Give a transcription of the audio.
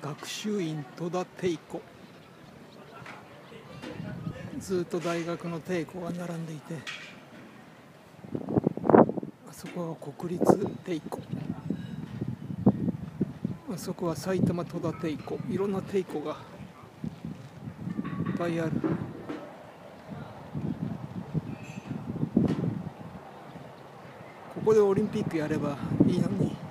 学習院戸田帝ずっと大学の帝庫が並んでいてあそこは国立帝庫あそこは埼玉戸田帝庫いろんな帝庫がいっぱいある。ここでオリンピックやればいいのに。